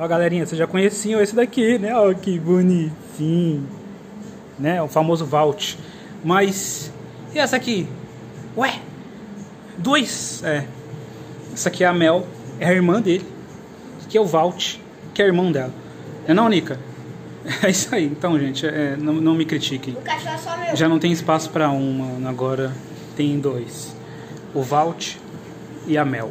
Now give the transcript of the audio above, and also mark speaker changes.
Speaker 1: Ó, galerinha, vocês já conheciam esse daqui, né? Ó, que bonitinho. Né? O famoso Vault. Mas. E essa aqui? Ué? Dois? É. Essa aqui é a Mel. É a irmã dele. que é o Vault. Que é irmão dela. É não, Nica? É isso aí. Então, gente, é, não, não me critiquem.
Speaker 2: O cachorro é só meu.
Speaker 1: Já não tem espaço para uma, agora tem dois. O Vault e a Mel.